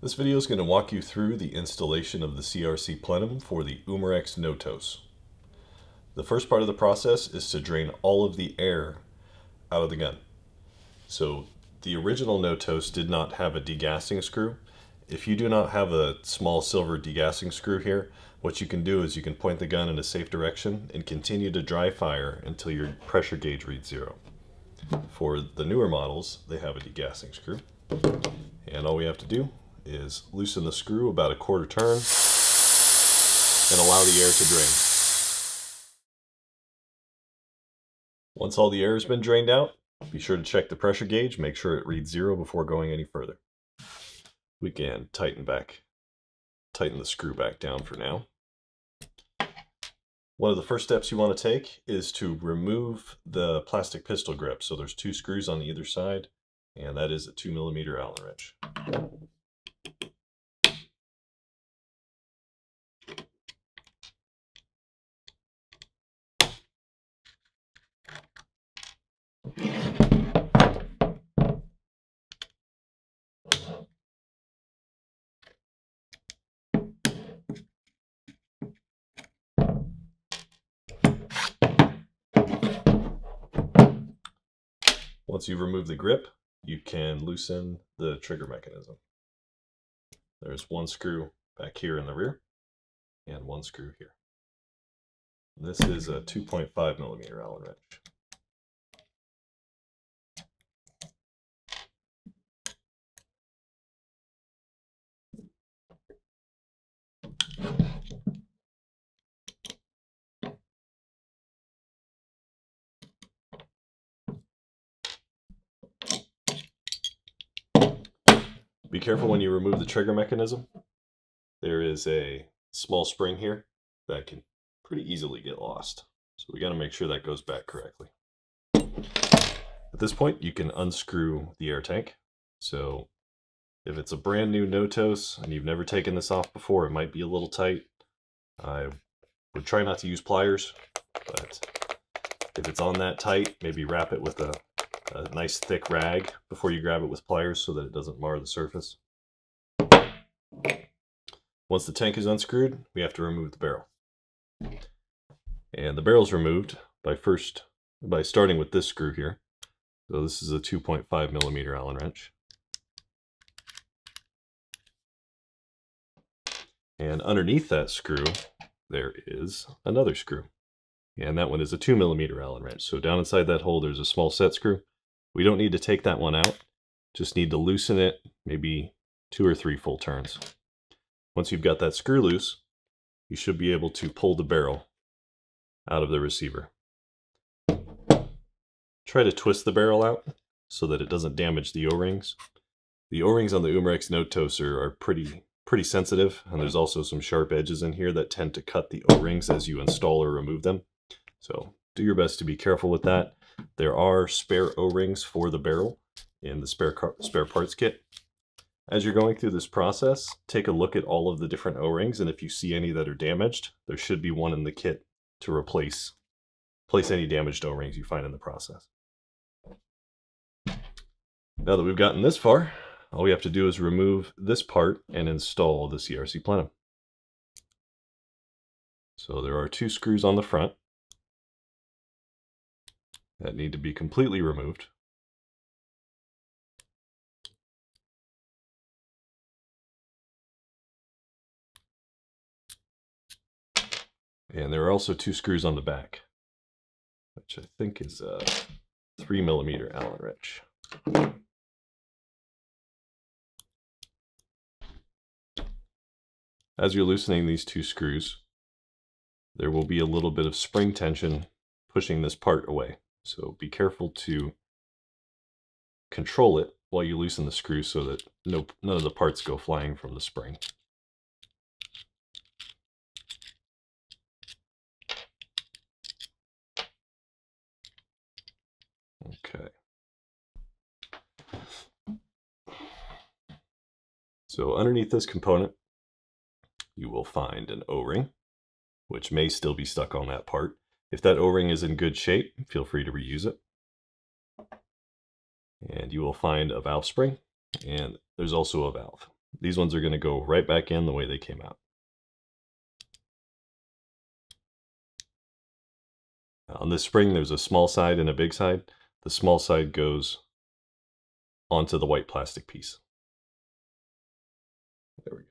This video is going to walk you through the installation of the CRC plenum for the Umarex Notos. The first part of the process is to drain all of the air out of the gun. So the original Notos did not have a degassing screw. If you do not have a small silver degassing screw here, what you can do is you can point the gun in a safe direction and continue to dry fire until your pressure gauge reads zero. For the newer models, they have a degassing screw. And all we have to do is loosen the screw about a quarter turn and allow the air to drain. Once all the air has been drained out, be sure to check the pressure gauge, make sure it reads zero before going any further. We can tighten back, tighten the screw back down for now. One of the first steps you want to take is to remove the plastic pistol grip. So there's two screws on either side, and that is a two millimeter Allen wrench. Once you've removed the grip, you can loosen the trigger mechanism. There's one screw back here in the rear and one screw here. This is a 2.5 millimeter Allen wrench. Be careful when mm-hmm. you remove the trigger mechanism. There is a small spring here that can pretty easily get lost. So we got to make sure that goes back correctly. At this point, you can unscrew the air tank. So if it's a brand new Notos and you've never taken this off before, it might be a little tight. I would try not to use pliers, but if it's on that tight, maybe wrap it with a a nice thick rag before you grab it with pliers so that it doesn't mar the surface. Once the tank is unscrewed, we have to remove the barrel. And the barrel is removed by first by starting with this screw here. So this is a 2.5 millimeter Allen wrench. And underneath that screw, there is another screw. And that one is a 2 millimeter Allen wrench. So down inside that hole, there's a small set screw. We don't need to take that one out. Just need to loosen it, maybe two or three full turns. Once you've got that screw loose, you should be able to pull the barrel out of the receiver. Try to twist the barrel out so that it doesn't damage the O-rings. The O-rings on the Umarex Notos are pretty pretty sensitive, and there's also some sharp edges in here that tend to cut the O-rings as you install or remove them. So do your best to be careful with that. There are spare O-rings for the barrel in the spare, spare parts kit. As you're going through this process, take a look at all of the different O-rings, and if you see any that are damaged, there should be one in the kit to replace place any damaged O-rings you find in the process. Now that we've gotten this far, all we have to do is remove this part and install the CRC plenum. So there are two screws on the front that need to be completely removed. And there are also two screws on the back, which I think is a three millimeter Allen wrench. As you're loosening these two screws, there will be a little bit of spring tension pushing this part away. So be careful to control it while you loosen the screw so that no, none of the parts go flying from the spring. Okay. So underneath this component, you will find an O-ring, which may still be stuck on that part. If that O-ring is in good shape, feel free to reuse it. And you will find a valve spring, and there's also a valve. these ones are going to go right back in the way they came out. On this spring, there's a small side and a big side. The small side goes onto the white plastic piece. There we go.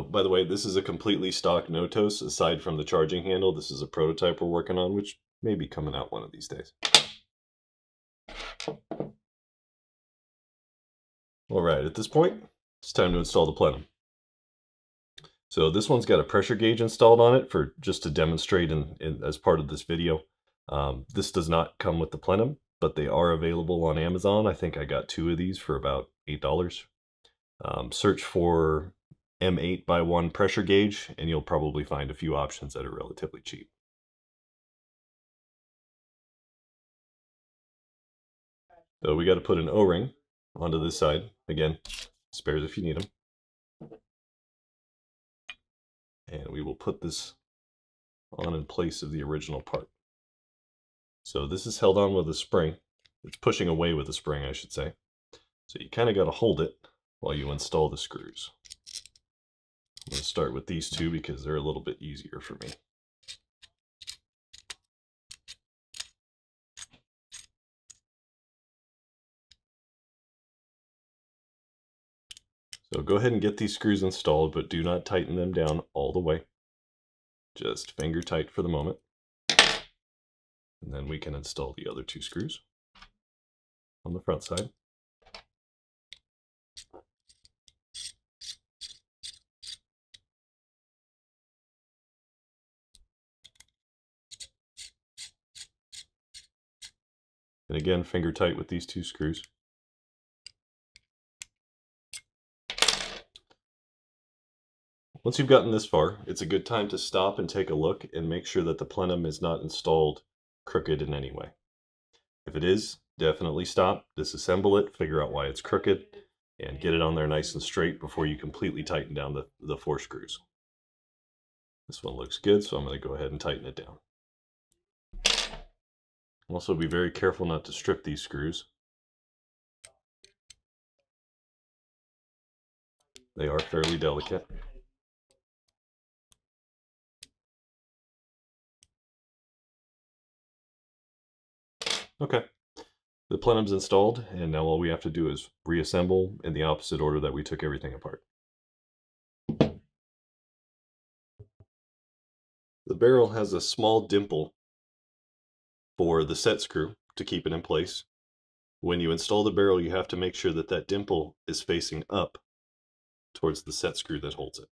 Oh, by the way, this is a completely stock Notos, aside from the charging handle. This is a prototype we're working on, which may be coming out one of these days. All right, at this point, it's time to install the plenum. So this one's got a pressure gauge installed on it for just to demonstrate in, in as part of this video. Um, this does not come with the plenum, but they are available on Amazon. I think I got two of these for about $8. Um, search for M8 by 1 pressure gauge, and you'll probably find a few options that are relatively cheap. So we got to put an O-ring onto this side. Again, spares if you need them. And we will put this on in place of the original part. So this is held on with a spring. It's pushing away with a spring, I should say. So you kind of got to hold it while you install the screws. I'm going to start with these two because they're a little bit easier for me. So go ahead and get these screws installed, but do not tighten them down all the way. Just finger tight for the moment. And then we can install the other two screws on the front side. And again, finger tight with these two screws. Once you've gotten this far, it's a good time to stop and take a look and make sure that the plenum is not installed crooked in any way. If it is, definitely stop, disassemble it, figure out why it's crooked, and get it on there nice and straight before you completely tighten down the, the four screws. This one looks good, so I'm going to go ahead and tighten it down. Also be very careful not to strip these screws. They are fairly delicate. Okay. The plenum's installed, and now all we have to do is reassemble in the opposite order that we took everything apart. The barrel has a small dimple for the set screw to keep it in place. When you install the barrel, you have to make sure that that dimple is facing up towards the set screw that holds it.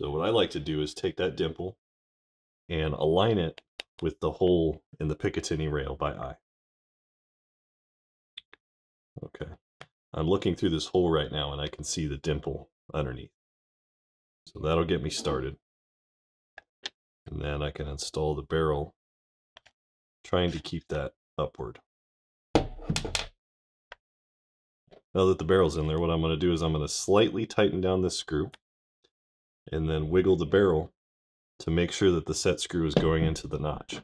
So what I like to do is take that dimple and align it with the hole in the Picatinny rail by eye. Okay, I'm looking through this hole right now and I can see the dimple underneath. So that'll get me started. And then I can install the barrel, trying to keep that upward. Now that the barrel's in there, what I'm going to do is I'm going to slightly tighten down this screw and then wiggle the barrel to make sure that the set screw is going into the notch.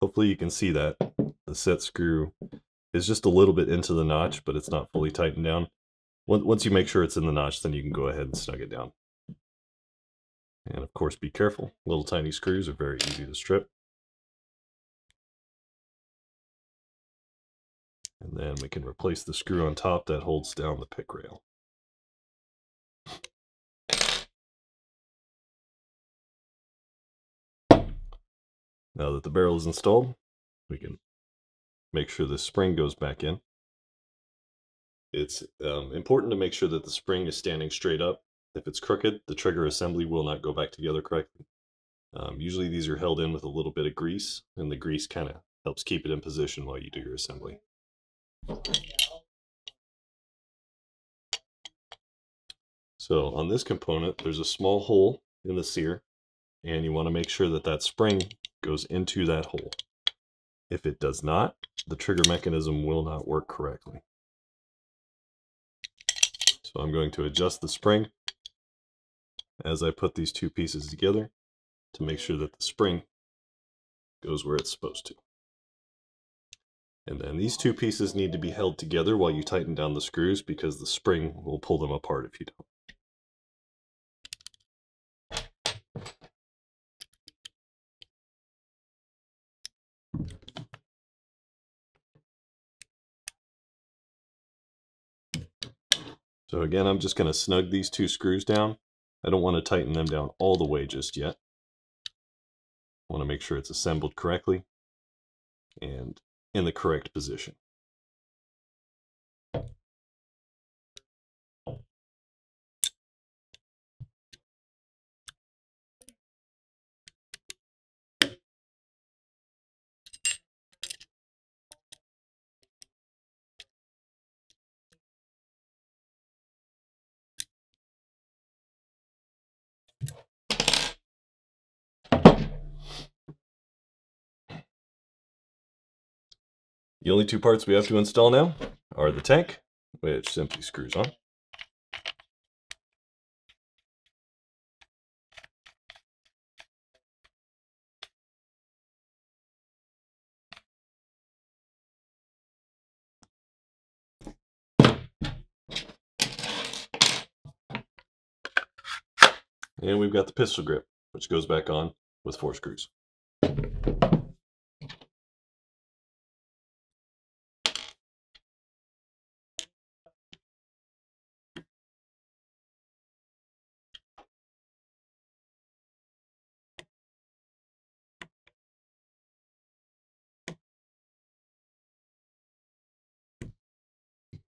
Hopefully you can see that. The set screw is just a little bit into the notch, but it's not fully tightened down. Once you make sure it's in the notch, then you can go ahead and snug it down. And of course, be careful. Little tiny screws are very easy to strip. And then we can replace the screw on top that holds down the pick rail. Now that the barrel is installed, we can make sure the spring goes back in. It's um, important to make sure that the spring is standing straight up. If it's crooked, the trigger assembly will not go back together correctly. Um, usually these are held in with a little bit of grease, and the grease kind of helps keep it in position while you do your assembly. So on this component, there's a small hole in the sear, and you want to make sure that that spring goes into that hole. If it does not, the trigger mechanism will not work correctly. So I'm going to adjust the spring as I put these two pieces together to make sure that the spring goes where it's supposed to. And then these two pieces need to be held together while you tighten down the screws because the spring will pull them apart if you don't. So again, I'm just going to snug these two screws down. I don't want to tighten them down all the way just yet. I want to make sure it's assembled correctly and in the correct position. The only two parts we have to install now are the tank, which simply screws on. And we've got the pistol grip, which goes back on with four screws.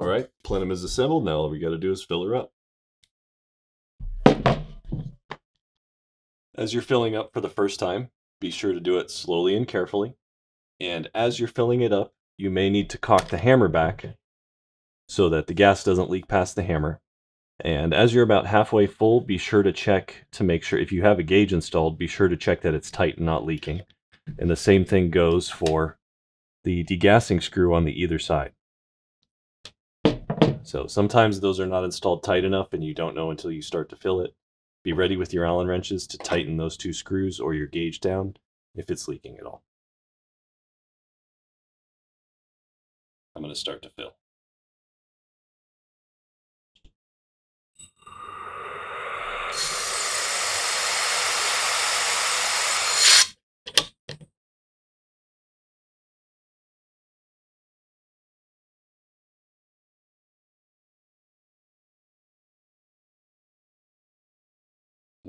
All right, plenum is assembled. Now all we got to do is fill her up. As you're filling up for the first time, be sure to do it slowly and carefully. And as you're filling it up, you may need to cock the hammer back so that the gas doesn't leak past the hammer. And as you're about halfway full, be sure to check to make sure if you have a gauge installed, be sure to check that it's tight and not leaking. And the same thing goes for the degassing screw on the either side. So sometimes those are not installed tight enough and you don't know until you start to fill it. Be ready with your Allen wrenches to tighten those two screws or your gauge down if it's leaking at all. I'm going to start to fill.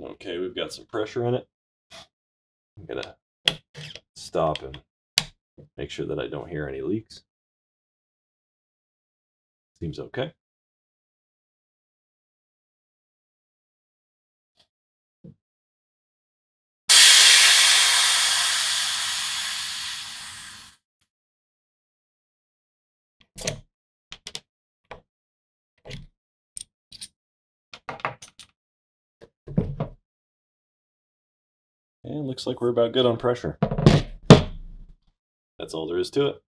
Okay, we've got some pressure in it. I'm gonna stop and make sure that I don't hear any leaks. Seems okay. And looks like we're about good on pressure. That's all there is to it.